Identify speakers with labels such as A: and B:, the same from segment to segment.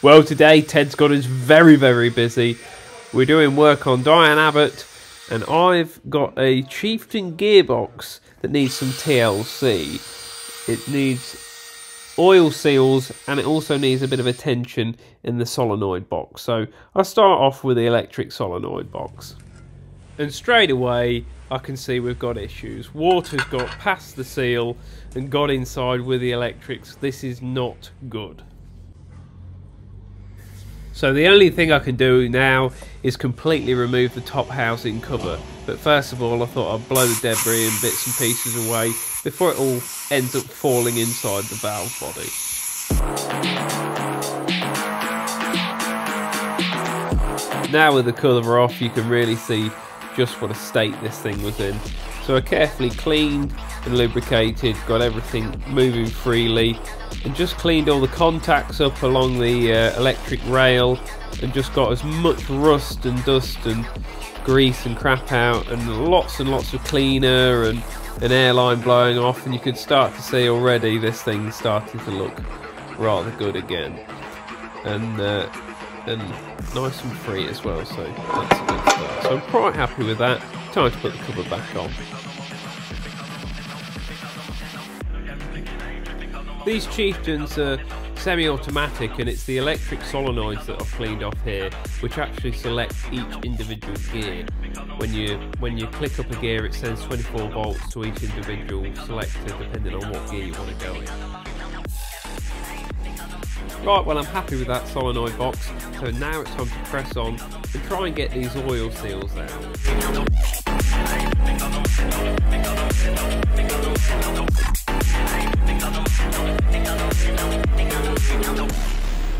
A: Well, today Ted's got us very, very busy. We're doing work on Diane Abbott, and I've got a Chieftain gearbox that needs some TLC. It needs oil seals and it also needs a bit of attention in the solenoid box. So I'll start off with the electric solenoid box. And straight away I can see we've got issues. Water's got past the seal and got inside with the electrics. This is not good. So the only thing I can do now is completely remove the top housing cover. But first of all I thought I'd blow the debris and bits and pieces away before it all ends up falling inside the valve body. Now with the cover off you can really see just what a state this thing was in. So I carefully cleaned and lubricated, got everything moving freely, and just cleaned all the contacts up along the uh, electric rail, and just got as much rust and dust and grease and crap out, and lots and lots of cleaner and an airline blowing off, and you could start to see already this thing starting to look rather good again, and uh, and nice and free as well. So that's a good start. So I'm quite happy with that. Time to put the cover back on. These chieftains are semi-automatic and it's the electric solenoids that I've cleaned off here which actually select each individual gear. When you when you click up a gear it sends 24 volts to each individual selector depending on what gear you want to go in. Right, well I'm happy with that solenoid box, so now it's time to press on and try and get these oil seals out.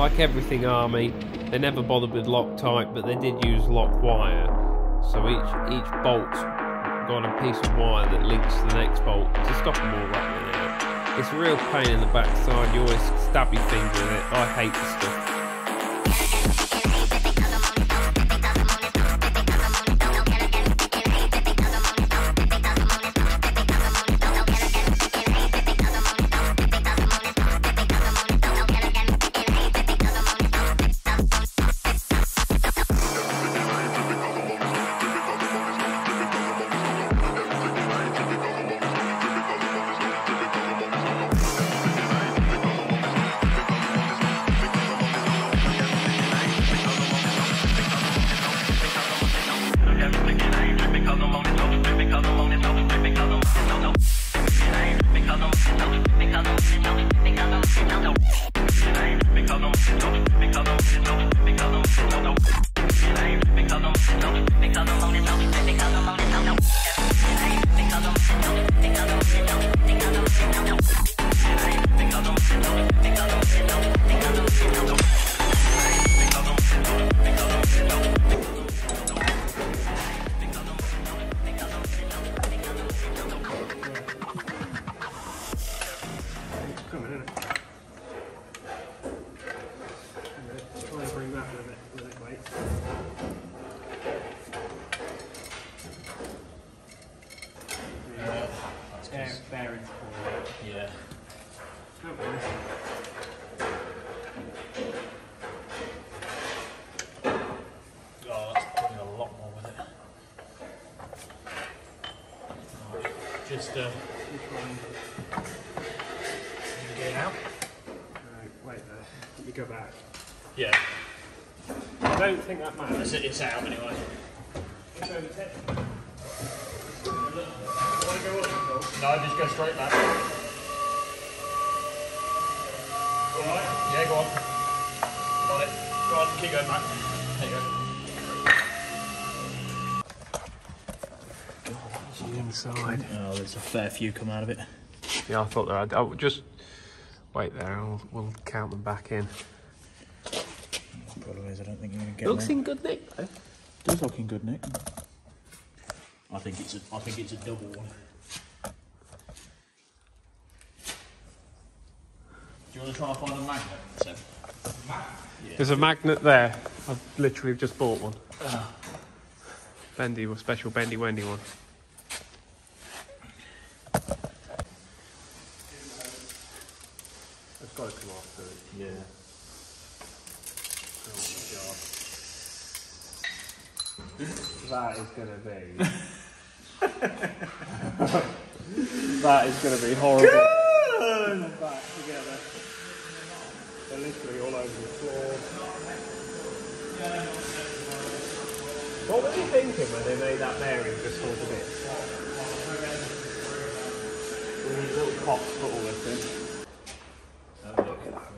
A: Like everything Army, they never bothered with Loctite, but they did use lock wire. So each each bolt's got a piece of wire that links to the next bolt to stop them all rattling out. It's a real pain in the backside. You always stab your finger in it. I hate the stuff.
B: Just uh, get it out.
A: wait there. Let me go back.
B: Yeah,
A: I don't think that matters.
B: it's, it's out anyway. No, just go straight back. Alright? Yeah, go on. Got it. Go on, keep going back. There you go.
A: Inside.
B: Oh, there's a fair few come out of it.
A: Yeah, I thought there. I'd, I'll oh, just wait there. I'll, we'll count them back in.
B: Problem is, I don't think you're going to get
A: Looks
B: them.
A: in good nick though.
B: Does look in good nick. I think it's a, I think it's a double one. Do you want to try and find a magnet, Seb?
A: There's a magnet there. I've literally just bought one. Ah. Bendy, a special bendy wendy one. It's got to come off.
B: Yeah.
C: That is going to be. that is going to be horrible.
A: Good! Back together. They're literally all over the floor. What were they thinking when they made that bearing just hold a bit? These little cops put all this in. Look at that.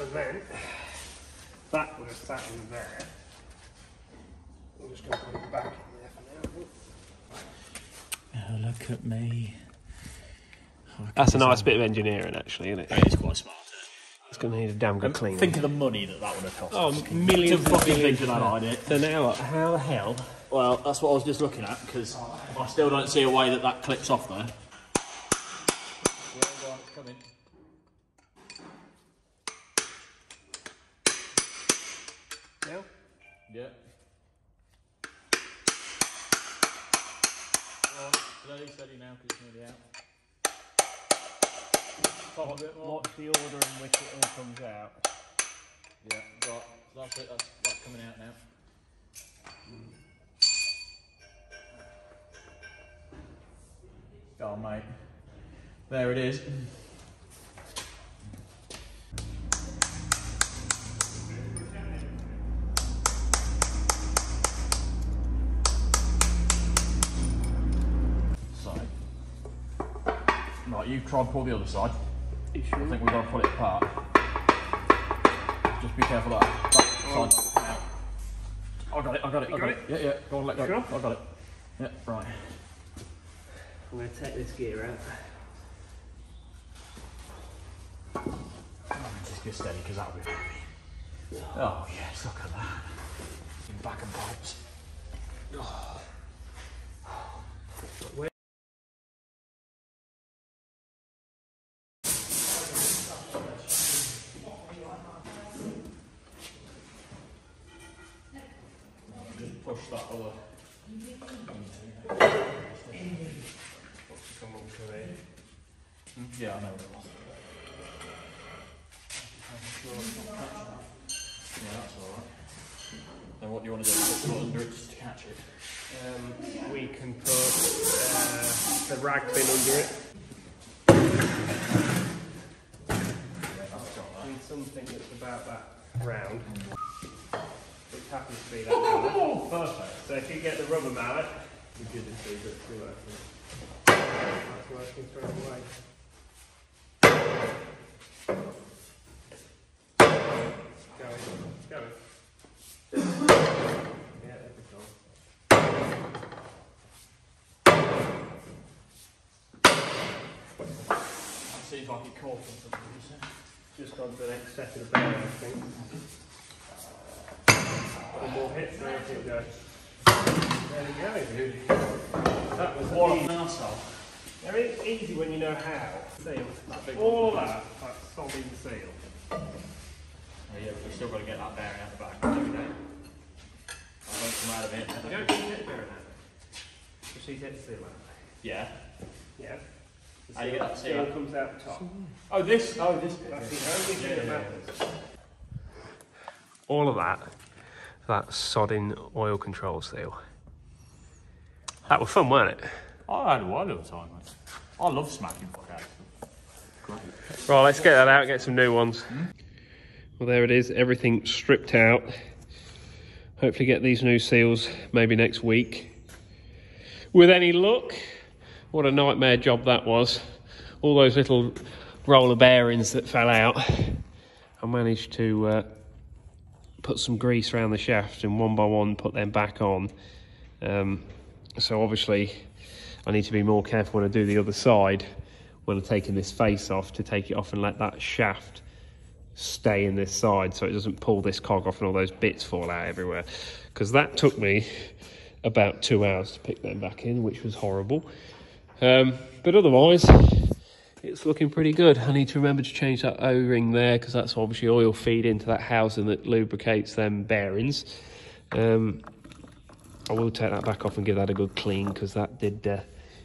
A: And then that have sat in there. I'm just going to put it back in there for now.
B: Oh, look at me.
A: Oh, that's a nice bit of engineering, actually, isn't it?
B: It is quite smart.
A: It's going to need a damn good clean.
B: Think of the money that that would have cost.
A: Oh,
B: us.
A: millions
B: to
A: and
B: fucking
A: millions
B: think of that
A: of
B: idea.
A: So now, what? how the hell?
B: Well, that's what I was just looking at because I still don't see a way that that clips off there.
A: Now?
B: Now because it's nearly out. Top a bit more.
A: What's the order in which it all comes out?
B: Yeah, right. So that's it. That's, that's coming out now. Oh, mate. There it is. Right, you try and pull the other side.
A: You
B: I think we've got to pull it apart. Just be careful that that side come out. I got it, I got it, I got,
A: got
B: it. Yeah, yeah, go on, let go.
A: Sure?
B: I got it. Yeah, right.
A: I'm going to take this gear out.
B: Oh, just get steady because that'll be heavy. Oh, yes, look at that. In back and pipes. Just push that other.
A: Come on, come in.
B: Yeah, I know what it was. Yeah, that's alright. Then what do you want to do? Put it under it just to catch it.
A: Um, we can put uh, the rag bin under it. And something that's about that round. Which happens to be that mallet.
B: Oh, perfect.
A: So if you get the rubber mallet, we did it see that it's working. That's working straight away. We go.
B: Something.
A: Just gone the next set of the I think. One more hit, there it goes. There we go. dude. That was
B: What an arsehole.
A: Very easy when you know how. Seal. All that, like solid seal.
B: Yeah, we've still got to get that bearing out the back. There we. I won't come out of it.
A: You don't need to get the bearing out. Just need to get the seal out.
B: Yeah.
A: Yeah. The
B: How you get that seal
A: seal
B: out?
A: comes out the top.
B: Oh, this. Oh, this bit.
A: That's the only thing that matters. All of that, that sodding oil control seal. That was fun, wasn't it?
B: I had a wild little time, mate. I love smacking fuck out. Great.
A: Right, let's get that out, get some new ones. Hmm? Well, there it is, everything stripped out. Hopefully, get these new seals maybe next week. With any luck, what a nightmare job that was. All those little roller bearings that fell out. I managed to uh, put some grease around the shaft and one by one put them back on. Um, so, obviously, I need to be more careful when I do the other side when I'm taking this face off to take it off and let that shaft stay in this side so it doesn't pull this cog off and all those bits fall out everywhere. Because that took me about two hours to pick them back in, which was horrible. Um, but otherwise, it's looking pretty good. I need to remember to change that O-ring there because that's obviously oil feed into that housing that lubricates them bearings. Um, I will take that back off and give that a good clean because that did uh,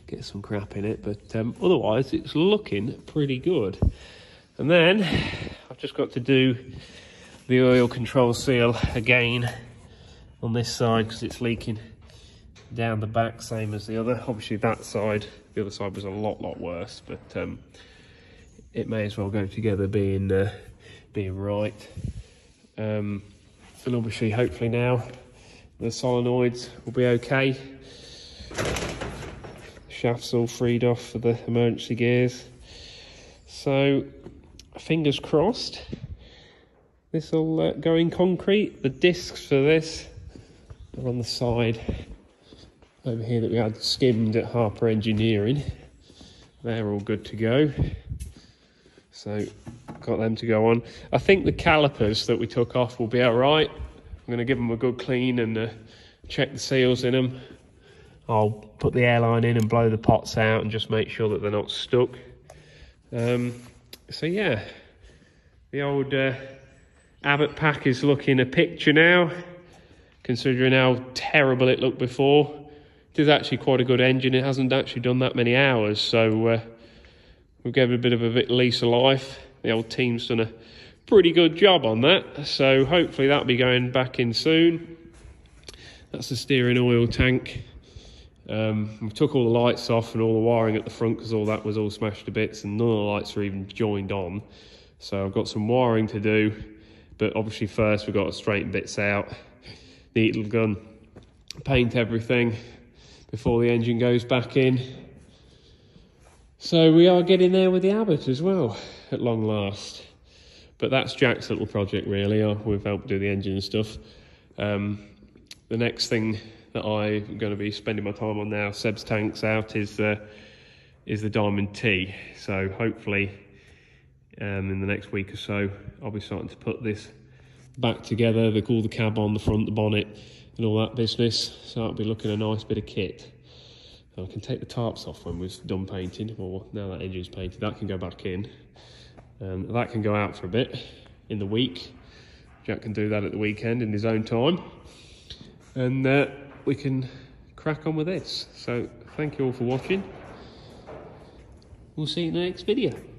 A: get some crap in it. But um, otherwise, it's looking pretty good. And then I've just got to do the oil control seal again on this side because it's leaking down the back, same as the other. Obviously, that side, the other side was a lot, lot worse, but um, it may as well go together, being uh, being right. Um, and obviously, hopefully now the solenoids will be okay. Shafts all freed off for the emergency gears. So, fingers crossed, this will uh, go in concrete. The discs for this are on the side over here that we had skimmed at Harper Engineering. They're all good to go. So, got them to go on. I think the calipers that we took off will be all right. I'm going to give them a good clean and uh, check the seals in them. I'll put the airline in and blow the pots out and just make sure that they're not stuck. Um, so yeah, the old uh, Abbott pack is looking a picture now, considering how terrible it looked before. It is actually quite a good engine. It hasn't actually done that many hours, so uh, we gave it a bit of a lease of life. The old team's done a pretty good job on that, so hopefully that'll be going back in soon. That's the steering oil tank. Um, we took all the lights off and all the wiring at the front because all that was all smashed to bits and none of the lights are even joined on. So I've got some wiring to do, but obviously first we've got to straighten bits out, needle gun, paint everything before the engine goes back in. So we are getting there with the Abbott as well, at long last. But that's Jack's little project really. Uh, we've helped do the engine and stuff. Um, the next thing that I'm going to be spending my time on now, Seb's tanks out, is uh, is the Diamond T. So hopefully, um, in the next week or so, I'll be starting to put this back together. The all the cab on the front, the bonnet, and all that business. So it'll be looking a nice bit of kit. I can take the tarps off when we're done painting, or now that engine's painted, that can go back in. Um, that can go out for a bit in the week. Jack can do that at the weekend in his own time. And uh, we can crack on with this. So thank you all for watching. We'll see you in the next video.